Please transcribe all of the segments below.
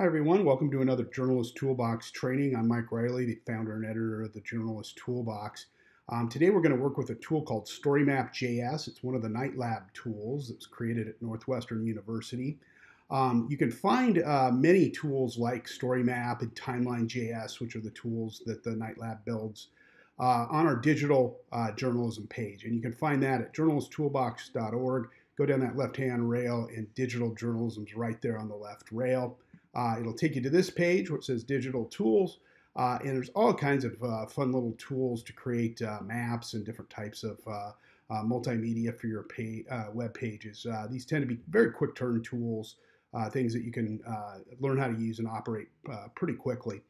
Hi, everyone. Welcome to another Journalist Toolbox training. I'm Mike Reilley, the founder and editor of the Journalist Toolbox. Um, today, we're going to work with a tool called StoryMap.js. It's one of the Knight Lab tools that was created at Northwestern University. Um, you can find uh, many tools like StoryMap and Timeline.js, which are the tools that the Knight Lab builds, uh, on our digital uh, journalism page. And you can find that at journalisttoolbox.org. Go down that left hand rail, and digital journalism is right there on the left rail. Uh, it'll take you to this page where it says digital tools. Uh, and there's all kinds of uh, fun little tools to create uh, maps and different types of uh, uh, multimedia for your pay, web pages. these tend to be very quick turn tools, things that you can learn how to use and operate pretty quickly.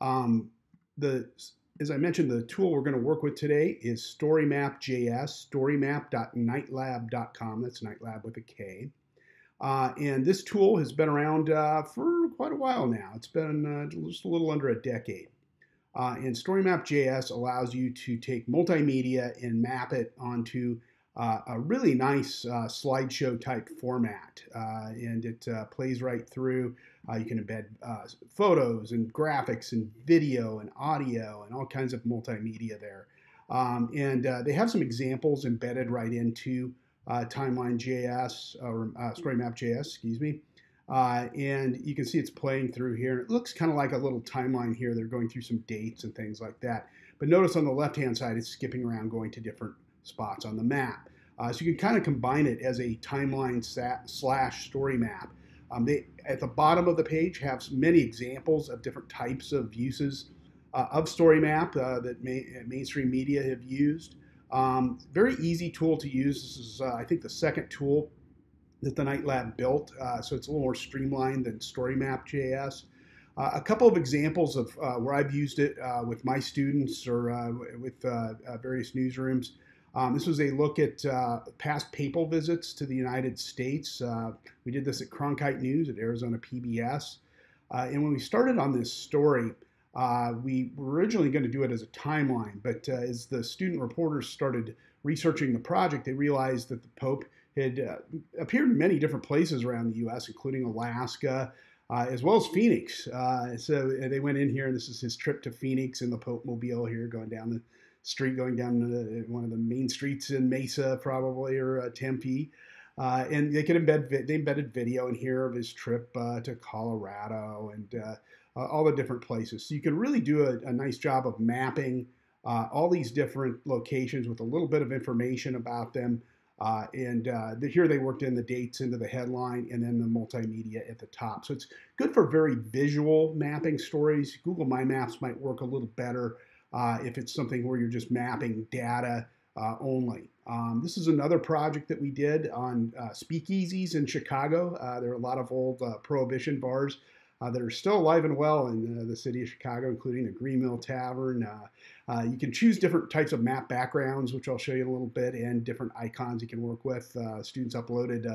Um, the, as I mentioned, the tool we're going to work with today is StoryMap.js, storymap.knightlab.com. That's Knightlab with a K. Uh, and this tool has been around uh, for quite a while now. It's been uh, just a little under a decade. Uh, and StoryMap.js allows you to take multimedia and map it onto uh, a really nice uh, slideshow type format. and it plays right through. you can embed photos and graphics and video and audio and all kinds of multimedia there. Um, and they have some examples embedded right into uh, Timeline.js or uh, StoryMap.js, excuse me. Uh, and you can see it's playing through here. And it looks kind of like a little timeline here. They're going through some dates and things like that. But notice on the left-hand side, it's skipping around, going to different spots on the map. Uh, so you can kind of combine it as a timeline slash story map. Um, they, at the bottom of the page, have many examples of different types of uses uh, of story map uh, that may, mainstream media have used. Um, very easy tool to use. This is, uh, I think, the second tool that the Knight Lab built, uh, so it's a little more streamlined than StoryMap.js. Uh, a couple of examples of uh, where I've used it uh, with my students or uh, with various newsrooms. Um, this was a look at past papal visits to the United States. we did this at Cronkite News at Arizona PBS. and when we started on this story, uh, we were originally going to do it as a timeline, but uh, as the student reporters started researching the project, they realized that the Pope had uh, appeared in many different places around the U.S., including Alaska, uh, as well as Phoenix. Uh, so uh, they went in here, and this is his trip to Phoenix in the Pope Mobile here, going down the street, going down the, one of the main streets in Mesa, probably, or Tempe. and they could embed they embedded video in here of his trip to Colorado and uh, all the different places. So you can really do a, a nice job of mapping uh, all these different locations with a little bit of information about them. Uh, and uh, the, here they worked in the dates into the headline and then the multimedia at the top. So it's good for very visual mapping stories. Google My Maps might work a little better uh, if it's something where you're just mapping data uh, only. Um, this is another project that we did on speakeasies in Chicago. there are a lot of old prohibition bars uh, that are still alive and well in uh, the city of Chicago, including the Green Mill Tavern. Uh, uh, you can choose different types of map backgrounds, which I'll show you in a little bit, and different icons you can work with. Uh, students uploaded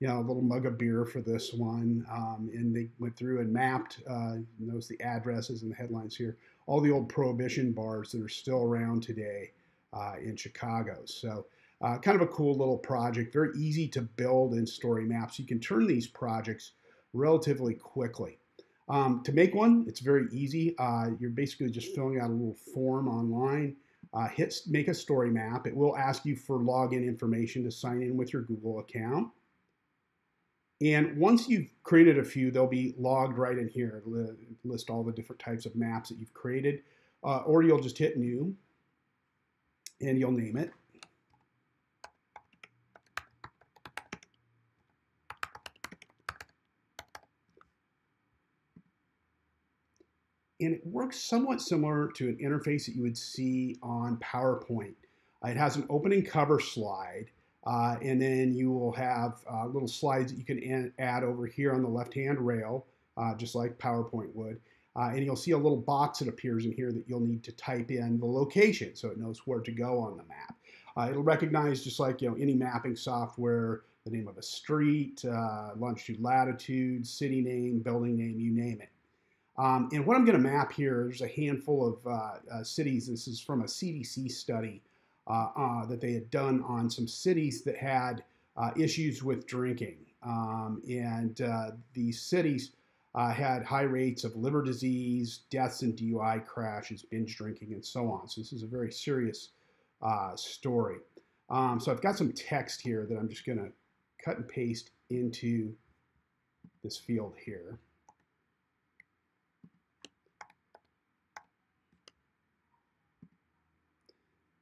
you know, a little mug of beer for this one. Um, and they went through and mapped, uh, notice the addresses and the headlines here, all the old prohibition bars that are still around today uh, in Chicago. So uh, kind of a cool little project, very easy to build in story maps. You can turn these projects relatively quickly. Um, to make one, it's very easy. Uh, you're basically just filling out a little form online. Uh, hit make a story map. It will ask you for login information to sign in with your Google account. And once you've created a few, they'll be logged right in here. It'll list all the different types of maps that you've created. Uh, or you'll just hit new and you'll name it. And it works somewhat similar to an interface that you would see on PowerPoint. Uh, it has an opening cover slide, uh, and then you will have uh, little slides that you can add over here on the left-hand rail, uh, just like PowerPoint would. Uh, and you'll see a little box that appears in here that you'll need to type in the location so it knows where to go on the map. Uh, it'll recognize, just like you know any mapping software, the name of a street, longitude, latitude, city name, building name, you name it. Um, and what I'm going to map here, there's a handful of uh, uh, cities. This is from a CDC study uh, uh, that they had done on some cities that had uh, issues with drinking. Um, and these cities uh, had high rates of liver disease, deaths and DUI crashes, binge drinking, and so on. So this is a very serious uh, story. Um, so I've got some text here that I'm just going to cut and paste into this field here.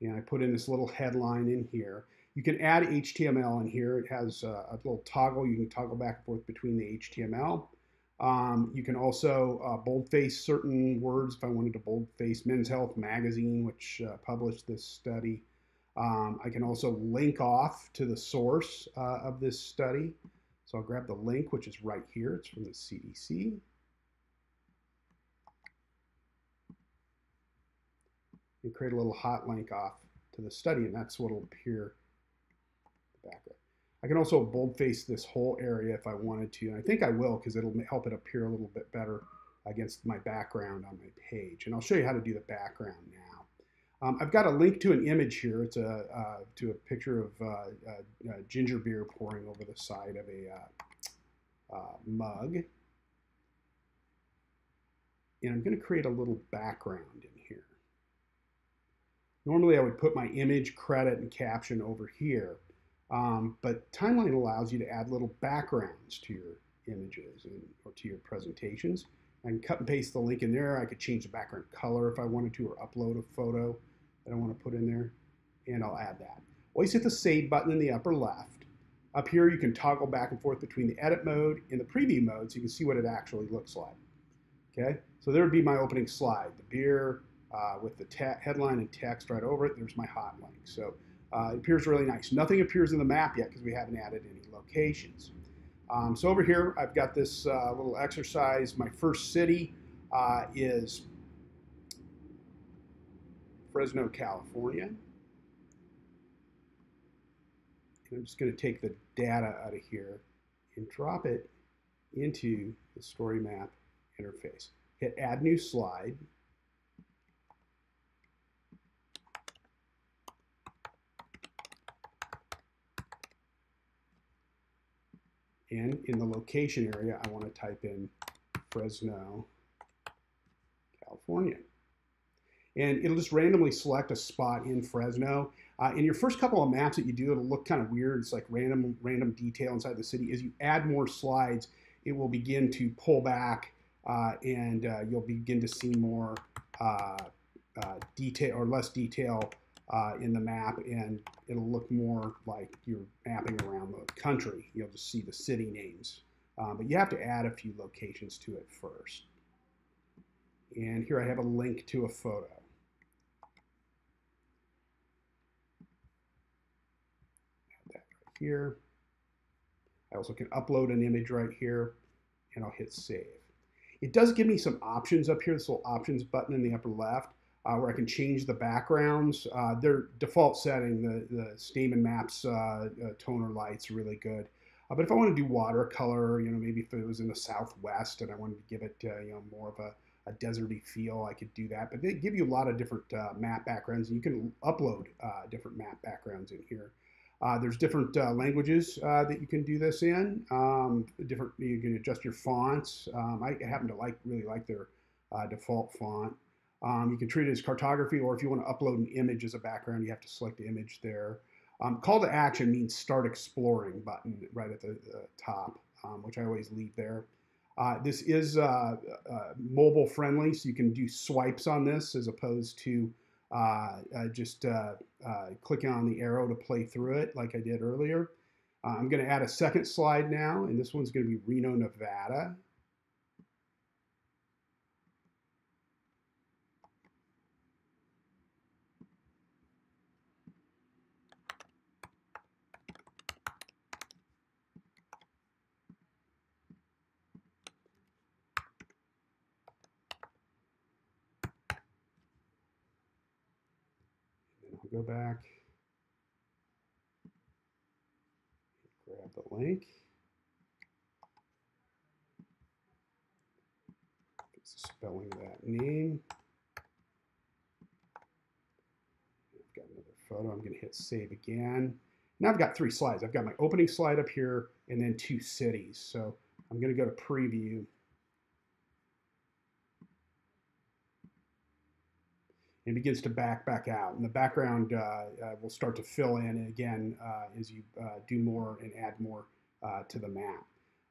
And I put in this little headline in here. You can add HTML in here. It has a, a little toggle. You can toggle back and forth between the HTML. Um, you can also uh, boldface certain words. If I wanted to boldface Men's Health Magazine, which uh, published this study. Um, I can also link off to the source uh, of this study. So I'll grab the link, which is right here. It's from the CDC. And create a little hot link off to the study, and that's what will appear the background. I can also boldface this whole area if I wanted to, and I think I will because it'll help it appear a little bit better against my background on my page. And I'll show you how to do the background now. Um, I've got a link to an image here. It's a uh, to a picture of uh, uh, uh ginger beer pouring over the side of a uh, uh, mug. And I'm going to create a little background in. Normally I would put my image, credit, and caption over here. Um, but Timeline allows you to add little backgrounds to your images and, or to your presentations. I can cut and paste the link in there. I could change the background color if I wanted to, or upload a photo that I want to put in there, and I'll add that. Always hit the Save button in the upper left. Up here, you can toggle back and forth between the edit mode and the preview mode so you can see what it actually looks like. Okay, so there would be my opening slide, the beer uh, with the headline and text right over it. There's my hot link. So uh, it appears really nice. Nothing appears in the map yet because we haven't added any locations. Um, so over here, I've got this uh, little exercise. My first city uh, is Fresno, California. And I'm just going to take the data out of here and drop it into the story map interface. Hit add new slide. And in the location area, I want to type in Fresno, California. And it'll just randomly select a spot in Fresno. Uh, in your first couple of maps that you do, it'll look kind of weird. It's like random, random detail inside the city. As you add more slides, it will begin to pull back uh, and uh, you'll begin to see more uh, uh, detail or less detail uh, in the map and it'll look more like you're mapping around the country. You'll just see the city names. Um, but you have to add a few locations to it first. And here I have a link to a photo. Add that right here. I also can upload an image right here and I'll hit save. It does give me some options up here, this little options button in the upper left uh, where I can change the backgrounds. Uh, their default setting, the, the Stamen Maps uh, uh toner light's really good. Uh, but if I want to do watercolor, you know, maybe if it was in the Southwest and I wanted to give it, uh, you know, more of a, a deserty feel, I could do that. But they give you a lot of different map backgrounds, you can upload different map backgrounds in here. There's different languages that you can do this in. Um, different, you can adjust your fonts. Um, I happen to like really like their default font. Um, you can treat it as cartography, or if you want to upload an image as a background, you have to select the image there. Um, call to action means start exploring button right at the, the top, um, which I always leave there. Uh, this is uh, uh, mobile friendly, so you can do swipes on this as opposed to uh, uh, just uh, clicking on the arrow to play through it like I did earlier. I'm going to add a second slide now, and this one's going to be Reno, Nevada. Go back, grab the link. spelling that name. I've got another photo. I'm going to hit save again. Now I've got three slides. I've got my opening slide up here and then two cities. So I'm going to go to preview and begins to back back out. And the background uh, uh, will start to fill in again uh, as you uh, do more and add more uh, to the map.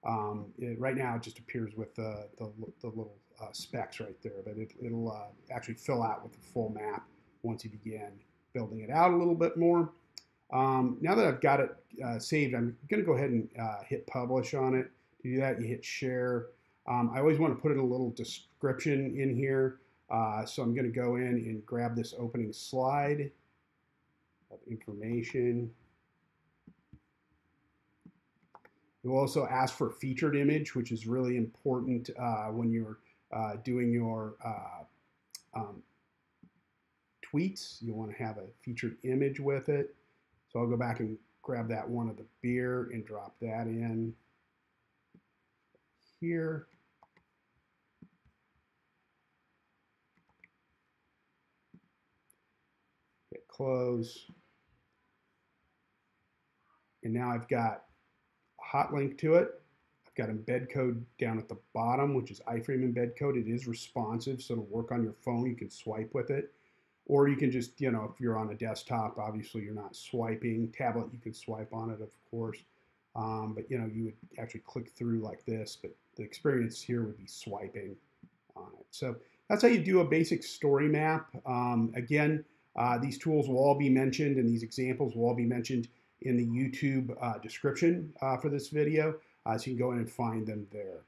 Um, it, right now, it just appears with the, the, the little specks right there, but it, will actually fill out with the full map once you begin building it out a little bit more. Um, now that I've got it saved, I'm going to go ahead and hit publish on it. To do that, you hit share. Um, I always want to put in a little description in here. Uh, so I'm going to go in and grab this opening slide of information. Will also ask for featured image, which is really important uh, when you're uh, doing your uh, um, tweets. You want to have a featured image with it. So I'll go back and grab that one of the beer and drop that in here. Hit close. And now I've got a hot link to it. I've got embed code down at the bottom, which is iframe embed code. It is responsive, so it'll work on your phone. You can swipe with it. Or you can just, you know, if you're on a desktop, obviously you're not swiping. Tablet, you can swipe on it, of course. Um, but, you know, you would actually click through like this, but the experience here would be swiping on it. So that's how you do a basic story map. Um, again, uh, these tools will all be mentioned and these examples will all be mentioned in the YouTube uh, description uh, for this video. Uh, so you can go in and find them there.